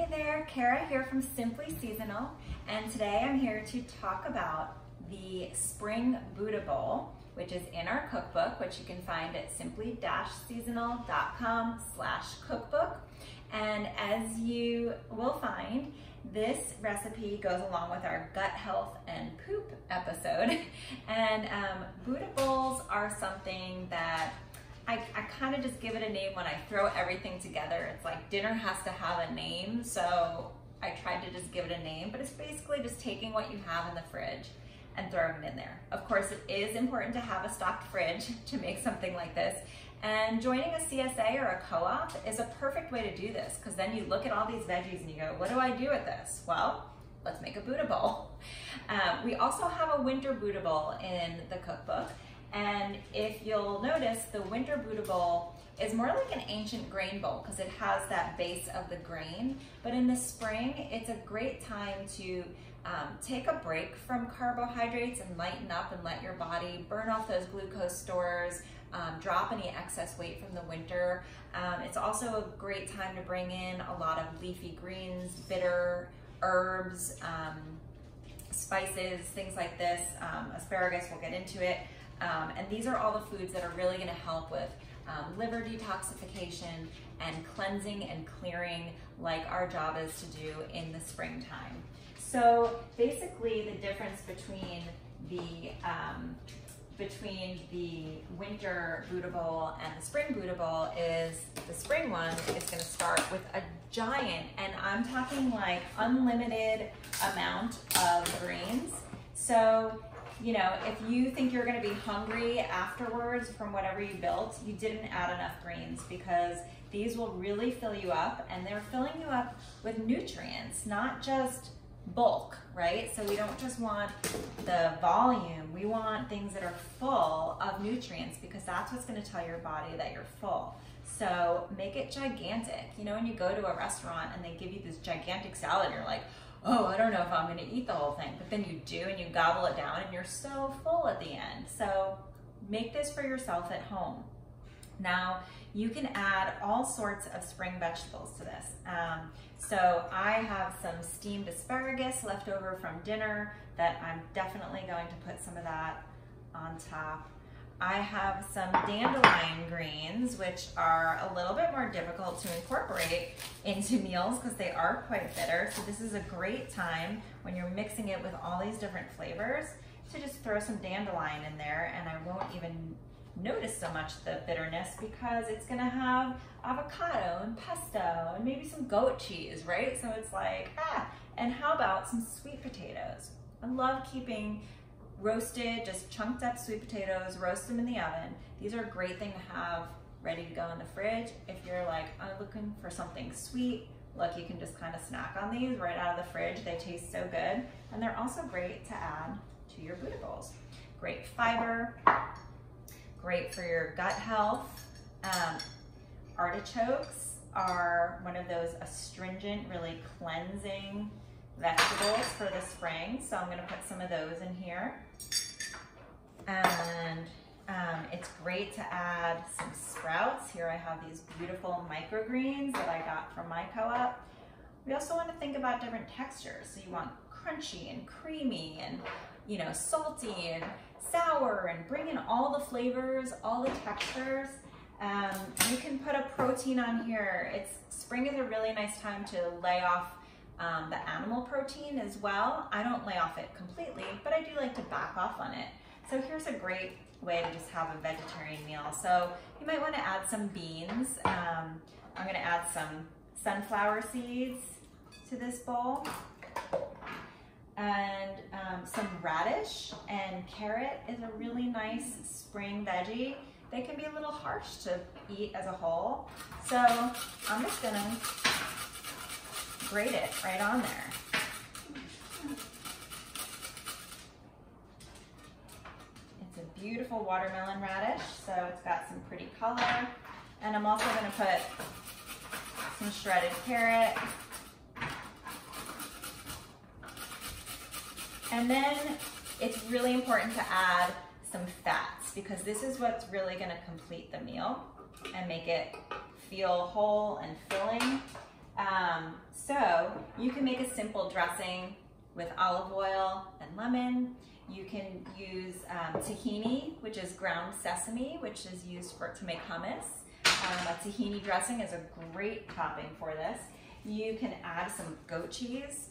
Hey there, Cara here from Simply Seasonal, and today I'm here to talk about the Spring Buddha Bowl, which is in our cookbook, which you can find at simply-seasonal.com slash cookbook. And as you will find, this recipe goes along with our gut health and poop episode. And um, Buddha bowls are something that I, I kind of just give it a name when I throw everything together. It's like dinner has to have a name, so I tried to just give it a name, but it's basically just taking what you have in the fridge and throwing it in there. Of course, it is important to have a stocked fridge to make something like this. And joining a CSA or a co-op is a perfect way to do this because then you look at all these veggies and you go, what do I do with this? Well, let's make a Buddha bowl. Um, we also have a winter Buddha bowl in the cookbook. And if you'll notice, the winter Buddha bowl is more like an ancient grain bowl because it has that base of the grain. But in the spring, it's a great time to um, take a break from carbohydrates and lighten up and let your body burn off those glucose stores, um, drop any excess weight from the winter. Um, it's also a great time to bring in a lot of leafy greens, bitter herbs, um, spices, things like this. Um, asparagus, we'll get into it. Um, and these are all the foods that are really gonna help with um, liver detoxification and cleansing and clearing like our job is to do in the springtime. So basically the difference between the um, between the winter Buddha Bowl and the spring Buddha Bowl is the spring one is gonna start with a giant, and I'm talking like unlimited amount of greens. So you know, if you think you're gonna be hungry afterwards from whatever you built, you didn't add enough greens because these will really fill you up and they're filling you up with nutrients, not just bulk, right? So we don't just want the volume, we want things that are full of nutrients because that's what's gonna tell your body that you're full. So make it gigantic. You know, when you go to a restaurant and they give you this gigantic salad, you're like, oh, I don't know if I'm gonna eat the whole thing, but then you do and you gobble it down and you're so full at the end. So make this for yourself at home. Now, you can add all sorts of spring vegetables to this. Um, so I have some steamed asparagus left over from dinner that I'm definitely going to put some of that on top. I have some dandelion greens, which are a little bit more difficult to incorporate into meals because they are quite bitter. So this is a great time when you're mixing it with all these different flavors to just throw some dandelion in there and I won't even notice so much the bitterness because it's gonna have avocado and pesto and maybe some goat cheese, right? So it's like, ah, and how about some sweet potatoes? I love keeping roasted, just chunked up sweet potatoes, roast them in the oven. These are a great thing to have ready to go in the fridge. If you're like, I'm looking for something sweet, look, you can just kind of snack on these right out of the fridge. They taste so good. And they're also great to add to your Buddha bowls. Great fiber, great for your gut health. Um, artichokes are one of those astringent, really cleansing vegetables for the spring. So I'm gonna put some of those in here. And um, it's great to add some sprouts. Here I have these beautiful microgreens that I got from my co-op. We also want to think about different textures. So you want crunchy and creamy and you know salty and sour and bring in all the flavors, all the textures. Um, you can put a protein on here. It's spring is a really nice time to lay off um, the animal protein as well. I don't lay off it completely, but I do like to back off on it. So here's a great way to just have a vegetarian meal. So you might want to add some beans. Um, I'm going to add some sunflower seeds to this bowl and um, some radish and carrot is a really nice spring veggie. They can be a little harsh to eat as a whole. So I'm just gonna grate it right on there. It's a beautiful watermelon radish, so it's got some pretty color. And I'm also gonna put some shredded carrot. And then it's really important to add some fats because this is what's really gonna complete the meal and make it feel whole and filling. Um, So you can make a simple dressing with olive oil and lemon. You can use um, tahini, which is ground sesame, which is used for to make hummus. Um, a tahini dressing is a great topping for this. You can add some goat cheese.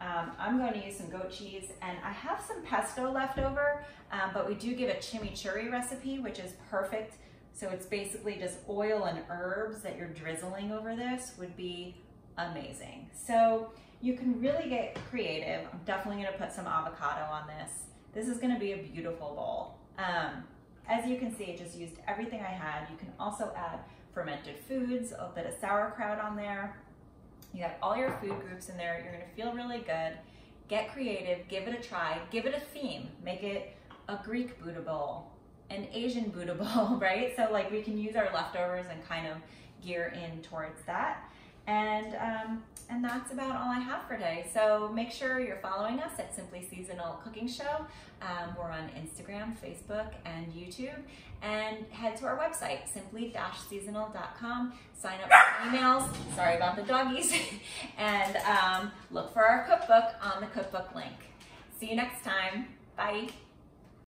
Um, I'm going to use some goat cheese and I have some pesto left over, um, but we do give a chimichurri recipe, which is perfect. So it's basically just oil and herbs that you're drizzling over this would be amazing. So you can really get creative. I'm definitely gonna put some avocado on this. This is gonna be a beautiful bowl. Um, as you can see, I just used everything I had. You can also add fermented foods, a bit of sauerkraut on there. You got all your food groups in there. You're gonna feel really good. Get creative, give it a try, give it a theme. Make it a Greek Buddha bowl, an Asian Buddha bowl, right? So like we can use our leftovers and kind of gear in towards that. And, um, and that's about all I have for today. So make sure you're following us at Simply Seasonal Cooking Show. Um, we're on Instagram, Facebook, and YouTube. And head to our website, simply-seasonal.com. Sign up for emails. Sorry about the doggies. and um, look for our cookbook on the cookbook link. See you next time. Bye.